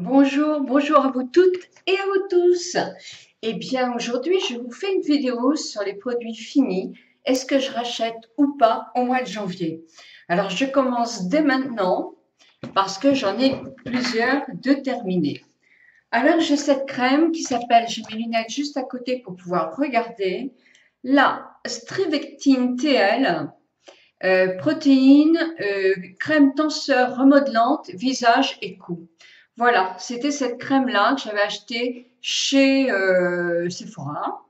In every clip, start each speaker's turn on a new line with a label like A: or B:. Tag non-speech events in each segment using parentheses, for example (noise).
A: Bonjour, bonjour à vous toutes et à vous tous. Eh bien, aujourd'hui, je vous fais une vidéo sur les produits finis. Est-ce que je rachète ou pas au mois de janvier? Alors, je commence dès maintenant parce que j'en ai plusieurs de terminés. Alors, j'ai cette crème qui s'appelle, j'ai mes lunettes juste à côté pour pouvoir regarder, la Strivectine TL, euh, protéines, euh, crème tenseur remodelante, visage et cou. Voilà, c'était cette crème-là que j'avais achetée chez euh, Sephora.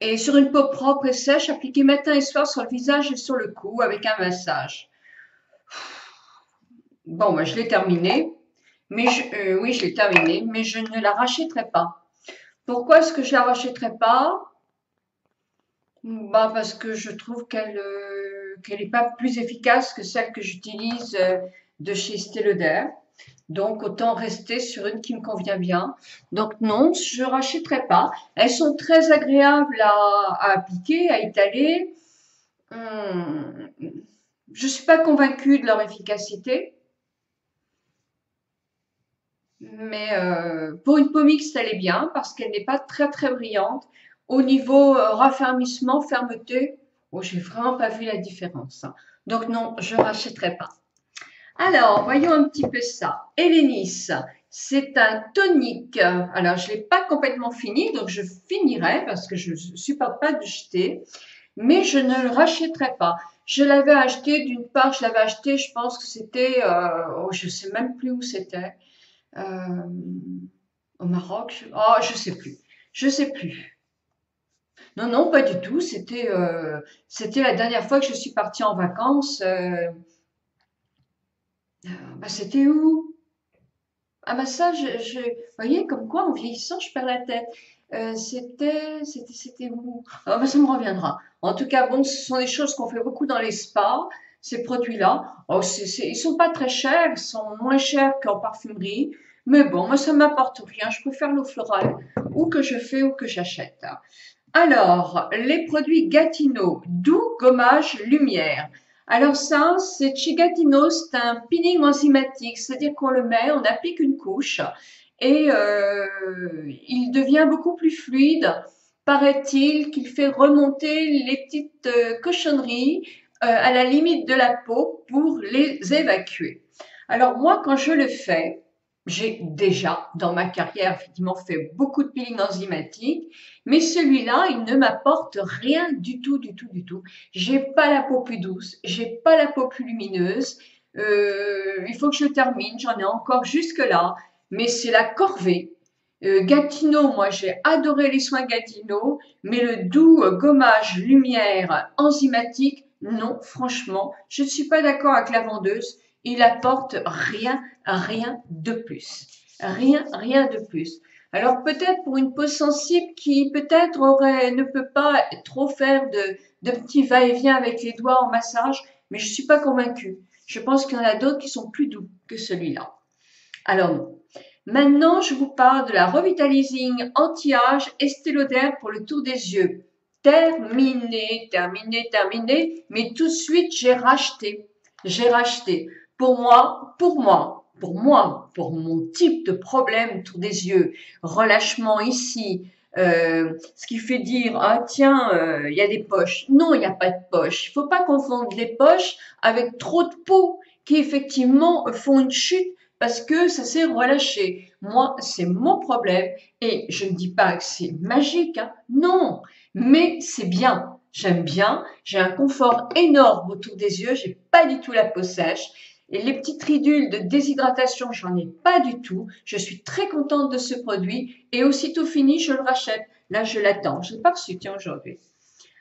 A: Et sur une peau propre et sèche, appliquée matin et soir sur le visage et sur le cou avec un massage. Bon, moi, je l'ai terminé. Mais euh, oui, je l'ai terminé, mais je ne la rachèterai pas. Pourquoi est-ce que je la rachèterai pas? Bah parce que je trouve qu'elle euh, n'est pas plus efficace que celle que j'utilise de chez Stelloder. Donc, autant rester sur une qui me convient bien. Donc, non, je rachèterai pas. Elles sont très agréables à, appliquer, à étaler. Hum, je ne suis pas convaincue de leur efficacité. Mais euh, pour une peau mixte, elle est bien parce qu'elle n'est pas très très brillante. Au niveau euh, raffermissement, fermeté, oh, j'ai vraiment pas vu la différence. Donc non, je rachèterai pas. Alors, voyons un petit peu ça. Hélénis, c'est un tonique. Alors, je ne l'ai pas complètement fini, donc je finirai parce que je ne supporte pas de jeter. Mais je ne le rachèterai pas. Je l'avais acheté, d'une part, je l'avais acheté, je pense que c'était, euh, oh, je ne sais même plus où c'était. Euh, au Maroc. Je, oh, je sais plus. Je sais plus. Non, non, pas du tout. C'était, euh, c'était la dernière fois que je suis partie en vacances. Euh, bah, c'était où? Ah bah ça, je, vous voyez, comme quoi en vieillissant, je perds la tête. Euh, c'était, c'était, c'était où? Ah bah, Ça me reviendra. En tout cas, bon, ce sont des choses qu'on fait beaucoup dans les spas, ces produits-là. Oh, c'est, ils sont pas très chers, ils sont moins chers qu'en parfumerie. Mais bon, moi, ça m'apporte rien. Je préfère l'eau florale ou que je fais ou que j'achète. Alors, les produits Gatineau, doux gommage lumière. Alors ça, c'est Chigatino, c'est un peeling enzymatique, c'est-à-dire qu'on le met, on applique une couche et euh, il devient beaucoup plus fluide. Paraît-il qu'il fait remonter les petites euh, cochonneries euh, à la limite de la peau pour les évacuer. Alors moi, quand je le fais, j'ai déjà, dans ma carrière, effectivement, fait beaucoup de peeling enzymatique, mais celui-là, il ne m'apporte rien du tout, du tout, du tout. J'ai pas la peau plus douce, j'ai pas la peau plus lumineuse. Euh, il faut que je termine, j'en ai encore jusque-là, mais c'est la corvée. Euh, Gatineau, moi j'ai adoré les soins Gatineau, mais le doux gommage lumière enzymatique, non, franchement, je ne suis pas d'accord avec la vendeuse il apporte rien, rien de plus. Rien, rien de plus. Alors peut-être pour une peau sensible qui peut-être ne peut pas trop faire de, petits va-et-vient avec les doigts en massage, mais je ne suis pas convaincue. Je pense qu'il y en a d'autres qui sont plus doux que celui-là. Alors Maintenant, je vous parle de la Revitalizing Anti-Âge Estée pour le tour des yeux. Terminé, terminé, terminé. Mais tout de suite, j'ai racheté. J'ai racheté. Pour moi, pour moi, pour moi, pour mon type de problème autour des yeux, relâchement ici, euh, ce qui fait dire ah tiens euh, il y a des poches. Non, il n'y a pas de poches. Il faut pas confondre les poches avec trop de peau qui effectivement font une chute parce que ça s'est relâché. Moi, c'est mon problème et je ne dis pas que c'est magique, hein. non, mais c'est bien. J'aime bien, j'ai un confort énorme autour des yeux, j'ai pas du tout la peau sèche et les petites ridules de déshydratation, j'en ai pas du tout. Je suis très contente de ce produit. Et aussitôt fini, je le rachète. Là, je l'attends. Je l'ai pas reçu, tiens, aujourd'hui.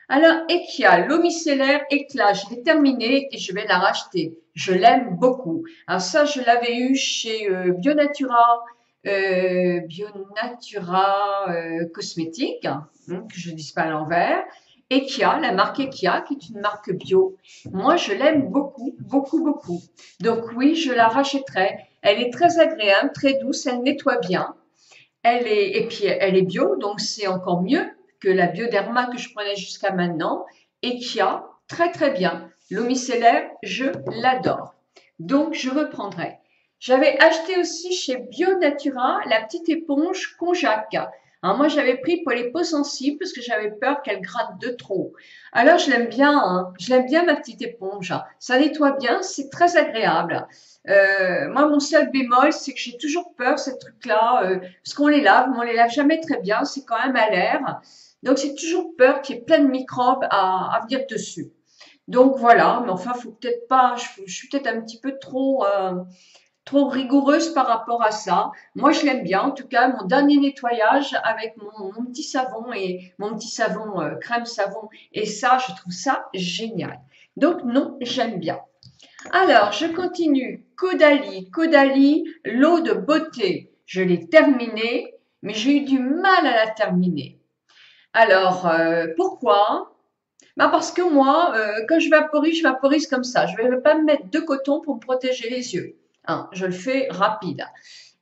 A: Alors, Ekia, l'eau micellaire éclat, je l'ai terminée et je vais la racheter. Je l'aime beaucoup. Alors ça, je l'avais eu chez euh, Bionatura, euh, Bionatura euh, Cosmétique, hein, que je ne dise pas à l'envers. Ekia, la marque Ekia, qui est une marque bio. Moi, je l'aime beaucoup, beaucoup, beaucoup. Donc oui, je la rachèterai. Elle est très agréable, très douce, elle nettoie bien. Elle est, et puis elle est bio, donc c'est encore mieux que la Bioderma que je prenais jusqu'à maintenant. Ekia, très très bien. L'eau je l'adore. Donc je reprendrai. J'avais acheté aussi chez Bionatura la petite éponge Conjac. Moi, j'avais pris pour les peaux sensibles parce que j'avais peur qu'elle gratte de trop. Alors, je l'aime bien. Hein. Je l'aime bien, ma petite éponge. Ça nettoie bien, c'est très agréable. Euh, moi, mon seul bémol, c'est que j'ai toujours peur, ces trucs-là, euh, parce qu'on les lave, mais on les lave jamais très bien. C'est quand même à l'air. Donc, c'est toujours peur qu'il y ait plein de microbes à, venir dessus. Donc, voilà. Mais enfin, faut peut-être pas, je, suis peut-être un petit peu trop... Euh, trop rigoureuse par rapport à ça. Moi, je l'aime bien. En tout cas, mon dernier nettoyage avec mon, petit savon et mon petit savon euh, crème savon. Et ça, je trouve ça génial. Donc, non, j'aime bien. Alors, je continue. Caudalie. Caudalie, l'eau de beauté. Je l'ai terminée, mais j'ai eu du mal à la terminer. Alors, euh, pourquoi? Bah Parce que moi, euh, quand je vaporise, je vaporise comme ça. Je ne vais pas me mettre de coton pour me protéger les yeux. Hein, je le fais rapide.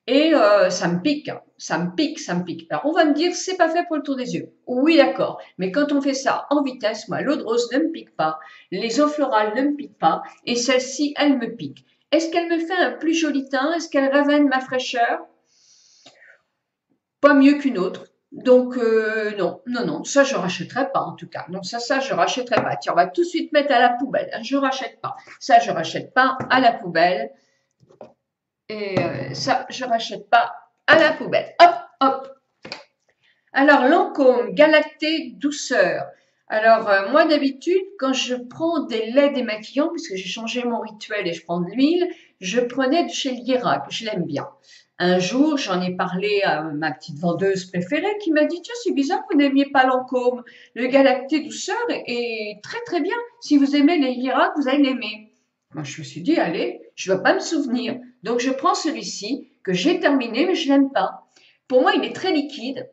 A: Et euh, ça me pique, ça me pique, ça me pique. Alors on va me dire, c'est pas fait pour le tour des yeux. Oui, d'accord. Mais quand on fait ça en vitesse, moi, l'eau de rose ne me pique pas, les eaux florales ne me piquent pas, et celle-ci, elle me pique. Est-ce qu'elle me fait un plus joli teint? Est-ce qu'elle révèle ma fraîcheur? Pas mieux qu'une autre. Donc euh, non, non, non, ça je rachèterai pas en tout cas. Non, ça, ça je rachèterai pas. Tiens, on va tout de suite mettre à la poubelle. Je rachète pas. Ça je rachète pas à la poubelle. Et euh, ça, je rachète pas à la poubelle. Hop, hop. Alors, Lancôme, Galacté, douceur. Alors, euh, moi, d'habitude, quand je prends des laits démaquillants, puisque j'ai changé mon rituel et je prends de l'huile, je prenais de chez Lierac. Je l'aime bien. Un jour, j'en ai parlé à ma petite vendeuse préférée qui m'a dit, tiens, c'est bizarre, vous n'aimiez pas Lancôme. Le Galacté douceur est très très bien. Si vous aimez les Lierac, vous allez l'aimer. Moi, je me suis dit, allez, je ne vais pas me souvenir. Donc, je prends celui-ci que j'ai terminé, mais je l'aime pas. Pour moi, il est très liquide.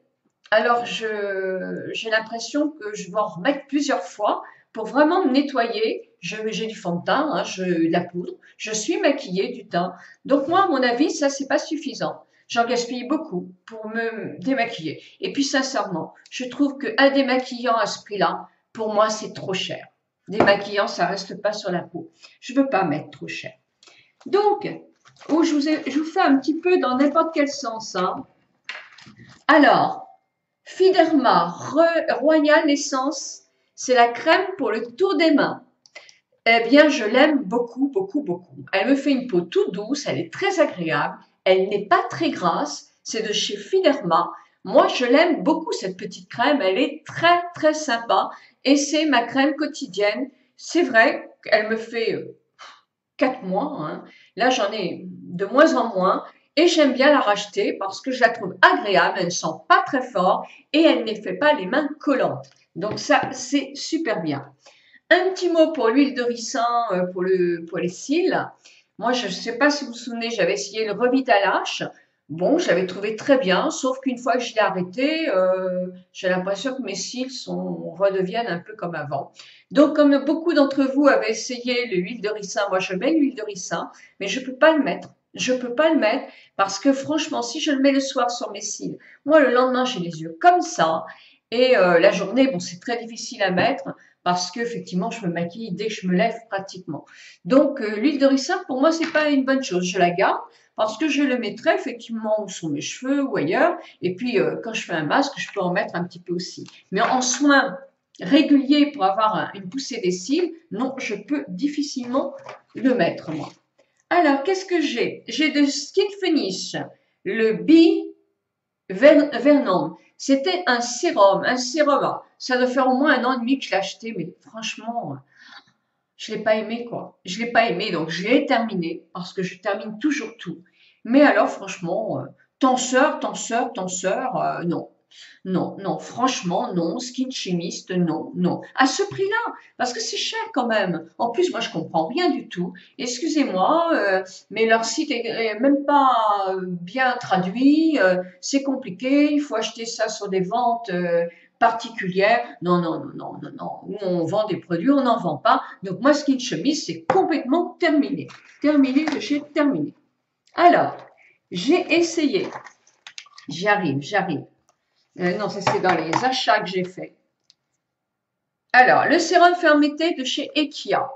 A: Alors, j'ai l'impression que je vais en remettre plusieurs fois pour vraiment me nettoyer. J'ai du fond de teint, hein, de la poudre. Je suis maquillée du teint. Donc, moi, à mon avis, ça, c'est pas suffisant. J'en gaspille beaucoup pour me démaquiller. Et puis, sincèrement, je trouve qu'un démaquillant à ce prix-là, pour moi, c'est trop cher démaquillant, ça reste pas sur la peau. Je veux pas mettre trop cher. Donc, oh, je, vous fais un petit peu dans n'importe quel sens. Hein. Alors, Fiderma Royal Essence, c'est la crème pour le tour des mains. Eh bien, je l'aime beaucoup, beaucoup, beaucoup. Elle me fait une peau toute douce, elle est très agréable, elle n'est pas très grasse, c'est de chez Fiderma. Moi, je l'aime beaucoup, cette petite crème, elle est très, très sympa et c'est ma crème quotidienne. C'est vrai qu'elle me fait euh, quatre mois. Hein. Là, j'en ai de moins en moins. Et j'aime bien la racheter parce que je la trouve agréable. Elle ne sent pas très fort et elle ne fait pas les mains collantes. Donc ça, c'est super bien. Un petit mot pour l'huile de ricin euh, pour les cils. Moi, je ne sais pas si vous vous souvenez, j'avais essayé le Revitalash. Bon, j'avais trouvé très bien, sauf qu'une fois que je l'ai arrêté, euh, j'ai l'impression que mes cils sont, redeviennent un peu comme avant. Donc, comme beaucoup d'entre vous avaient essayé l'huile de ricin, moi je mets l'huile de ricin, mais je peux pas le mettre. Je peux pas le mettre parce que franchement, si je le mets le soir sur mes cils, moi le lendemain j'ai les yeux comme ça et euh, la journée, bon, c'est très difficile à mettre parce que effectivement, je me maquille dès que je me lève pratiquement. Donc, euh, l'huile de ricin pour moi c'est pas une bonne chose. Je la garde parce que je le mettrai effectivement sur mes cheveux ou ailleurs. Et puis, euh, quand je fais un masque, je peux en mettre un petit peu aussi. Mais en soins réguliers pour avoir une poussée des cils, non, je peux difficilement le mettre, moi. Alors, qu'est-ce que j'ai? J'ai de Skin Finish, le B Vernon. C'était un sérum, un sérum. Ça doit faire au moins un an et demi que je l'ai acheté, mais franchement, je l'ai pas aimé quoi. Je l'ai pas aimé donc je l'ai terminé parce que je termine toujours tout. Mais alors franchement, euh, tenseur, tenseur, tenseur, euh, non. Non, non, franchement, non. Skin chimiste, non, non. À ce prix-là, parce que c'est cher quand même. En plus, moi, je comprends rien du tout. Excusez-moi, euh, mais leur site est même pas bien traduit. c'est compliqué. Il faut acheter ça sur des ventes particulière. Non, non, non, non, non, non. Où on vend des produits, on n'en vend pas. Donc moi, Skin Chemise, c'est complètement terminé. Terminé de chez terminé. Alors, j'ai essayé. J'arrive, j'arrive. Euh, non, c'est dans les achats que j'ai fait. Alors, le sérum fermeté de chez Ekia.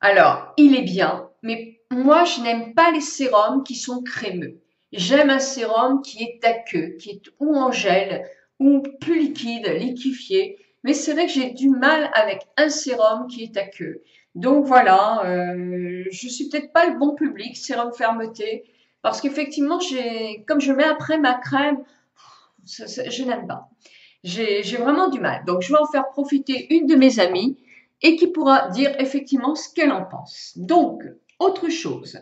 A: Alors, il est bien, mais moi, je n'aime pas les sérums qui sont crémeux. J'aime un sérum qui est aqueux, qui est ou en gel, ou plus liquide, liquéfié. Mais c'est vrai que j'ai du mal avec un sérum qui est aqueux. Donc voilà, euh, je suis peut-être pas le bon public, sérum fermeté, parce qu'effectivement, comme je mets après ma crème, je n'aime pas. J'ai vraiment du mal. Donc je vais en faire profiter une de mes amies et qui pourra dire effectivement ce qu'elle en pense. Donc, autre chose,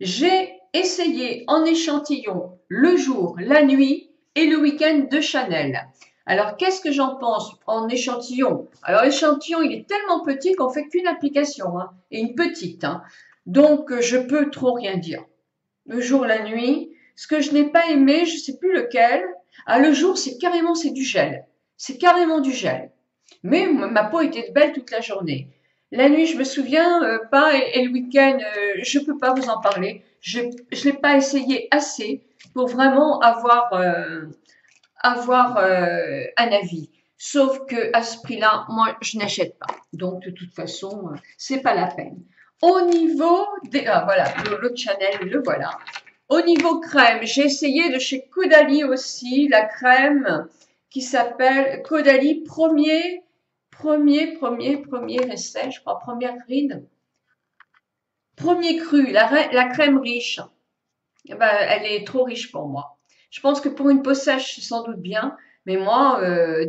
A: j'ai essayé en échantillon le jour, la nuit et le week-end de Chanel. Alors, qu'est-ce que j'en pense en échantillon? Alors, l'échantillon, il est tellement petit qu'on fait qu'une application, hein, et une petite. Hein. Donc, je peux trop rien dire. Le jour, la nuit, ce que je n'ai pas aimé, je ne sais plus lequel. Ah, le jour, c'est carrément, c'est du gel. C'est carrément du gel. Mais ma peau était belle toute la journée. La nuit, je me souviens euh, pas, et, le week-end, euh, je peux pas vous en parler. Je ne l'ai pas essayé assez pour vraiment avoir, euh, avoir un avis. Sauf que à ce prix-là, moi, je n'achète pas. Donc, de toute façon, c'est pas la peine. Au niveau des, ah, voilà, le Chanel, le voilà. Au niveau crème, j'ai essayé de chez Caudalie aussi la crème qui s'appelle Caudalie Premier premier, premier, premier essai, je crois, première ride. Premier cru, la, crème riche. Eh ben, elle est trop riche pour moi. Je pense que pour une peau sèche, c'est sans doute bien, mais moi, euh,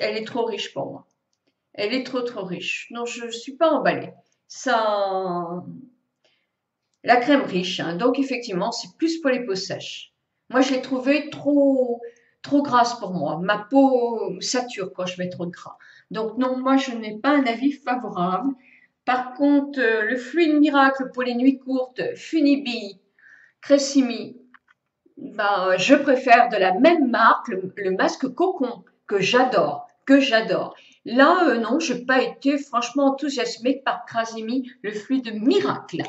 A: elle est trop riche pour moi. Elle est trop, trop riche. Non, je ne suis pas emballée. Ça, la crème riche, hein. donc effectivement, c'est plus pour les peaux sèches. Moi, je l'ai trouvée trop, trop grasse pour moi. Ma peau sature quand je mets trop de gras. Donc non, moi je n'ai pas un avis favorable. Par contre, euh, le fluide miracle pour les nuits courtes, Funibi, Cressimi, ben, je préfère de la même marque le, masque cocon que j'adore, que j'adore. Là, euh, non, je n'ai pas été franchement enthousiasmée par Crasimi, le fluide miracle.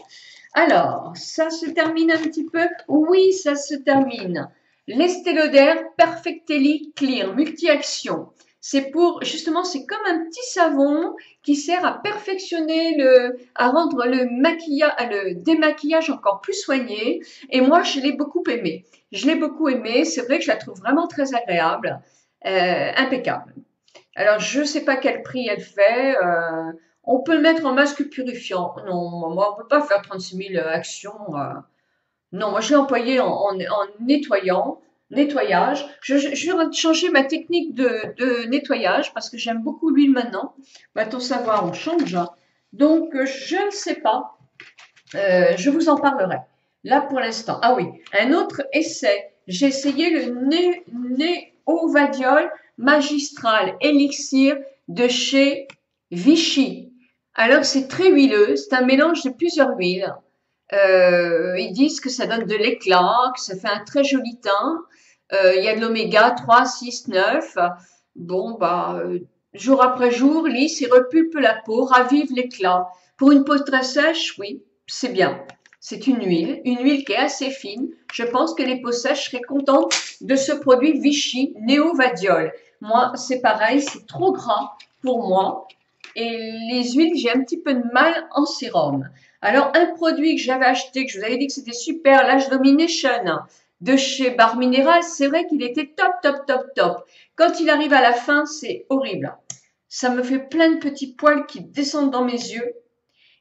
A: Alors, ça se termine un petit peu? Oui, ça se termine. L'Esteloder Perfectelli Clear Multi-Action c'est pour justement, c'est comme un petit savon qui sert à perfectionner le, à rendre le démaquillage encore plus soigné. Et moi, je l'ai beaucoup aimé. Je l'ai beaucoup aimé. C'est vrai que je la trouve vraiment très agréable, euh, impeccable. Alors, je ne sais pas quel prix elle fait. Euh, on peut le mettre en masque purifiant. Non, moi, on ne peut pas faire 36 000 actions. Euh. Non, moi, je l'ai employé en, nettoyant nettoyage. Je, vais changer ma technique de, nettoyage parce que j'aime beaucoup l'huile maintenant. Va-t-on savoir, on change. Donc, euh, je ne sais pas. Euh, je vous en parlerai. Là, pour l'instant. Ah oui, un autre essai. J'ai essayé le Néovadiol magistral élixir de chez Vichy. Alors, c'est très huileux. C'est un mélange de plusieurs huiles. Euh, ils disent que ça donne de l'éclat, que ça fait un très joli teint. Euh, il y a de l'oméga 3, 6, 9. Bon, bah, euh, jour après jour, lisse et repulpe la peau, ravive l'éclat. Pour une peau très sèche, oui, c'est bien. C'est une huile, une huile qui est assez fine. Je pense que les peaux sèches seraient contentes de ce produit Vichy Néovadiol. Moi, c'est pareil, c'est trop gras pour moi. Et les huiles, j'ai un petit peu de mal en sérum. Alors, un produit que j'avais acheté, que je vous avais dit que c'était super, l'Age Domination de chez Bar Minéral, c'est vrai qu'il était top, top, top, top. Quand il arrive à la fin, c'est horrible. Ça me fait plein de petits poils qui descendent dans mes yeux.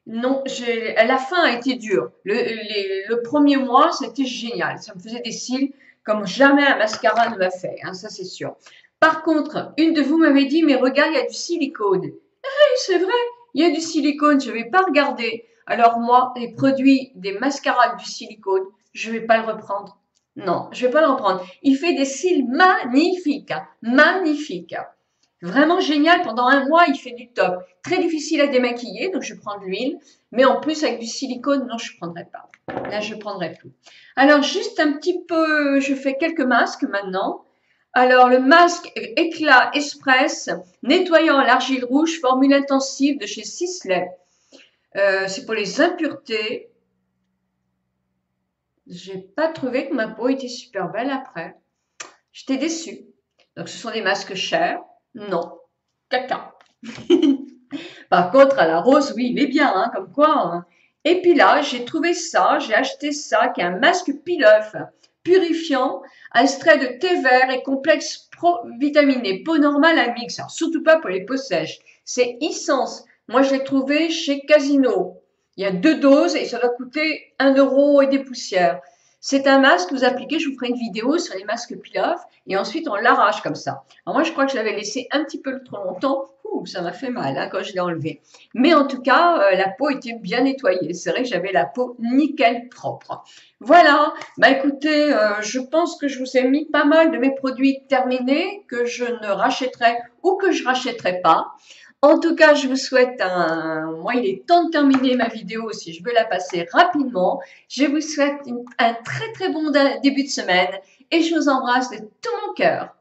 A: Non, la fin a été dure. Le, premier mois, c'était génial. Ça me faisait des cils comme jamais un mascara ne m'a fait, hein, ça c'est sûr. Par contre, une de vous m'avait dit, mais regarde, il y a du silicone. C'est vrai, il y a du silicone, je ne vais pas regarder. Alors moi, les produits des mascaras du silicone, je ne vais pas le reprendre. Non, je vais pas le reprendre. Il fait des cils magnifiques, hein. magnifiques. Vraiment génial. Pendant un mois, il fait du top. Très difficile à démaquiller, donc je prends de l'huile. Mais en plus, avec du silicone, non, je ne prendrai pas. Là, je ne prendrai plus. Alors, juste un petit peu, je fais quelques masques maintenant. Alors, le masque éclat express, nettoyant l'argile rouge, formule intensive de chez Sisley. Euh, c'est pour les impuretés. J'ai pas trouvé que ma peau était super belle après. J'étais déçue. Donc, ce sont des masques chers? Non. Caca. (laughs) Par contre, à la rose, oui, il est bien, hein, comme quoi. Hein. Et puis là, j'ai trouvé ça, j'ai acheté ça, qui est un masque peel-off purifiant, extrait de thé vert et complexe pro-vitaminé, peau normale à mix. Alors, surtout pas pour les peaux sèches. C'est Essence. Moi, je l'ai trouvé chez Casino. Il y a deux doses et ça doit coûter un euro et des poussières. C'est un masque que vous appliquez, je vous ferai une vidéo sur les masques peel-off et ensuite on l'arrache comme ça. Alors moi je crois que je l'avais laissé un petit peu trop longtemps, Ouh, ça m'a fait mal hein, quand je l'ai enlevé. Mais en tout cas, euh, la peau était bien nettoyée. C'est vrai que j'avais la peau nickel propre. Voilà, bah écoutez, euh, je pense que je vous ai mis pas mal de mes produits terminés que je ne rachèterai ou que je rachèterai pas. En tout cas, je vous souhaite un... Moi, il est temps de terminer ma vidéo si je veux la passer rapidement. Je vous souhaite un très très bon début de semaine et je vous embrasse de tout mon cœur.